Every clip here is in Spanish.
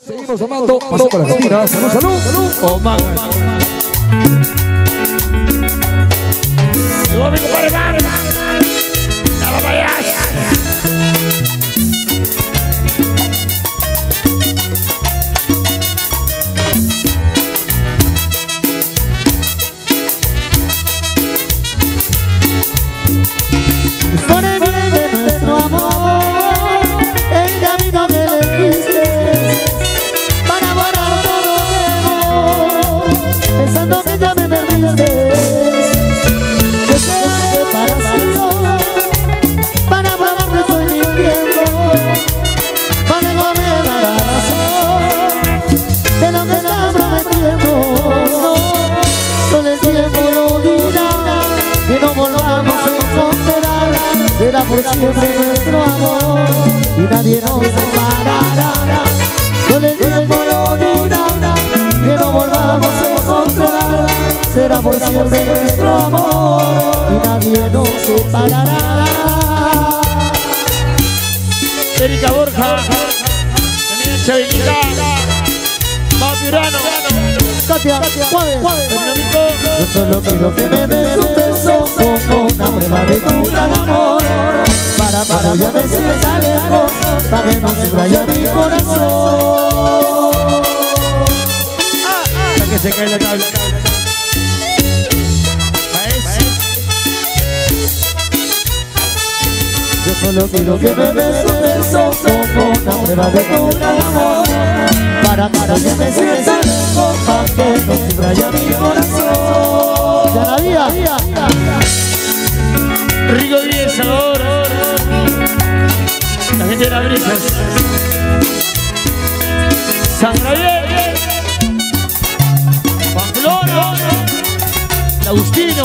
Seguimos amando, pasó para Argentina, salud, salud, salud. Oh, man. Llegó mi compadre por siempre nuestro amor y nadie nos separará. Erika Borja. Chavillita. Papirano. Katia, Dinamito. Yo solo quiero que me des un beso como una prueba de tu gran amor Para, para ya me sienta lejos, para que no se vaya mi corazón Hasta que se cae la tabla. Solo quiero que me des beso como una prueba de tu amor Para, para que me sienta lejos, para que se mi corazón Ya la vida, Rico bien, sabor. La gente de las brisas. San Javier. Pamplona. Agustino.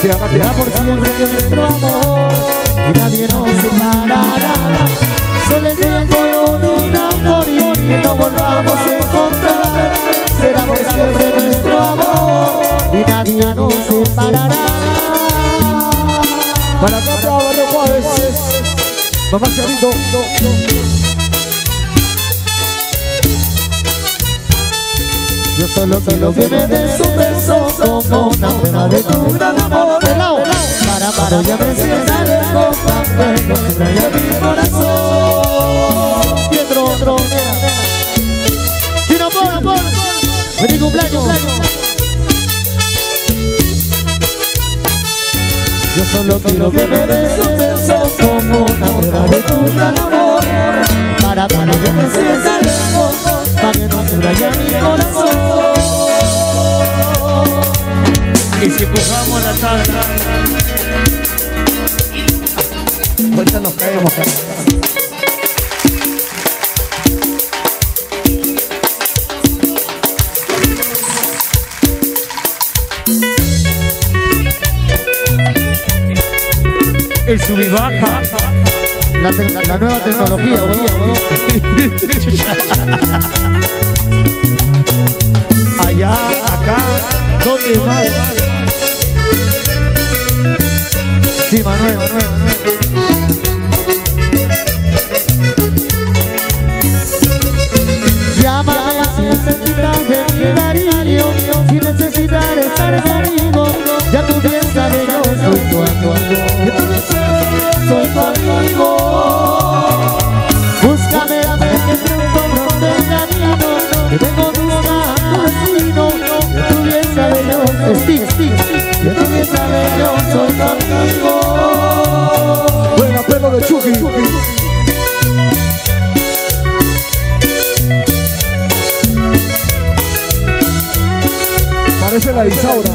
Será por siempre nuestro amor y nadie nos separará. Solo el tiempo lo dirá, morir y no volvamos a encontrar. Será por siempre nuestro amor y nadie nos separará. Para Katia Barrio Juárez. Mamá Charito. Yo solo quiero que me des un beso como una prueba de tu gran amor Para, para ya me sienta lejos para que no se traiga mi corazón Pietro, Chino, pon, pon Feliz cumpleaños Yo solo quiero que me des un beso como una prueba de tu gran amor Para, para que me sienta lejos para que no se vaya mi corazón Y si empujamos la tabla. Ahorita nos caemos. El subibaja. La, te- la nueva tecnología. Allá, acá. ¿Dónde más? Sí, Manuel, Manuel, Manuel. Yo Steve, Steve, ya tú bien sabes yo soy tu amigo. Buena pelo de Chucky. Parece la Isaura.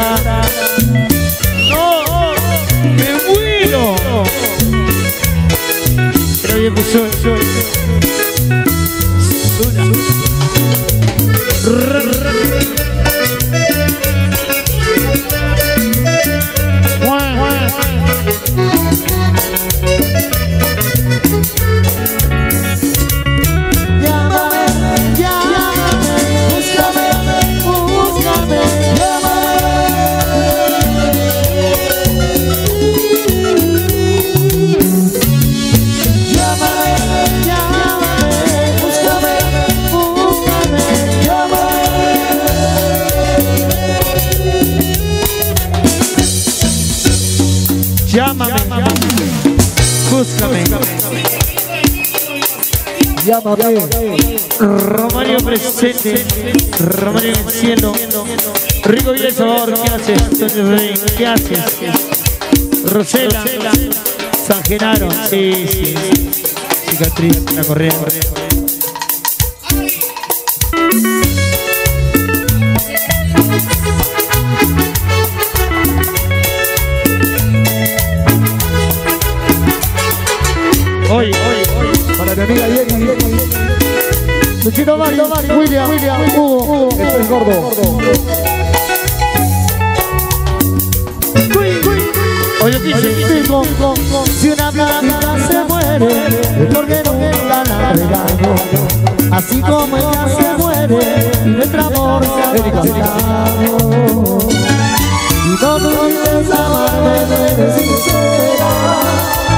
¡No! ¡Me muero! Pero bien puso Llámame, Romario presente, Romario en el cielo. Rico y el sabor, ¿qué haces? ¿qué haces? Rosela, San Genaro, sí, sí. Cicatriz, la. Hoy, hoy, hoy. Para mi amiga Jenny. Luchito Mario, William, William, Hugo, Hugo, Esto es gordo. Oye, dice, Digo, si una blanca se muere, porque nunca la regalo. Así como ella se muere, nuestro amor se ha. Y no dudes amarme, eres sincera.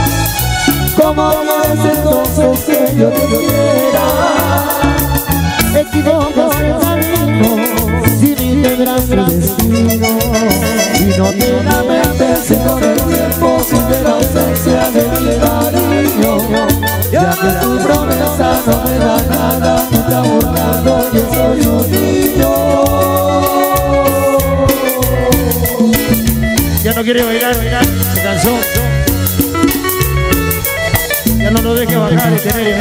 Como es entonces que yo te quiera. Equivocas el camino, si mi tu destino. Lo deje bajar, tener.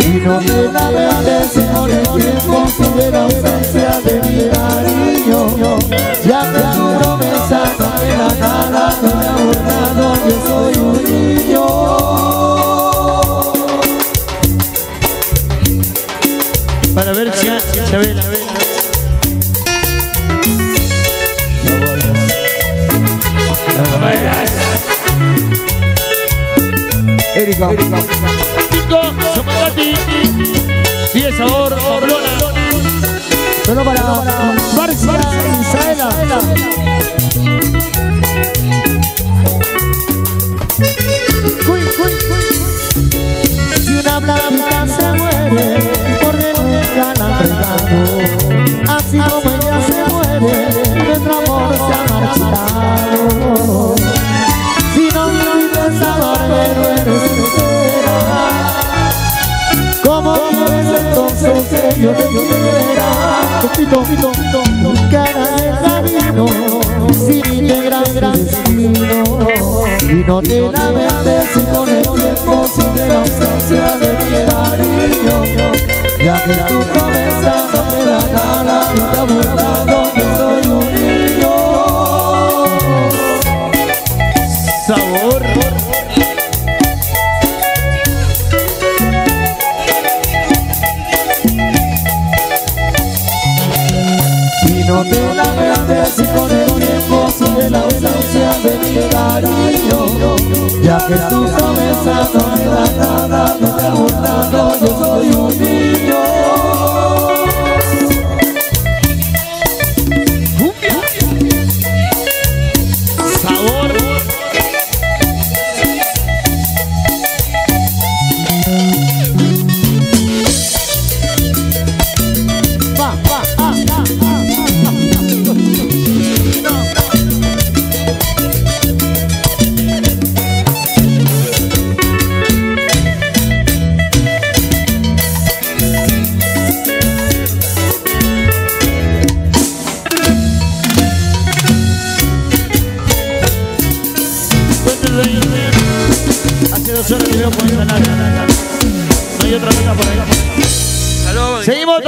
Y no te lamentes con el tiempo, sin la ausencia de mi cariño. Ya que tu promesa no me da nada, no me ha burlado, yo soy un niño. Para ver si se ve la Cinco, Zopatati, diez sabor. Solo para Marcia Isaela. Si una blanca se muere, porque nunca la han regado. Así como ella se muere, Cara de camino, sin integrar gran destino. Y no te lamentes si con el tiempo sin la no te lamentes si con el tiempo sigue la ausencia de mi cariño Ya que tu promesa no me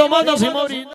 tomando, seguimos brindando.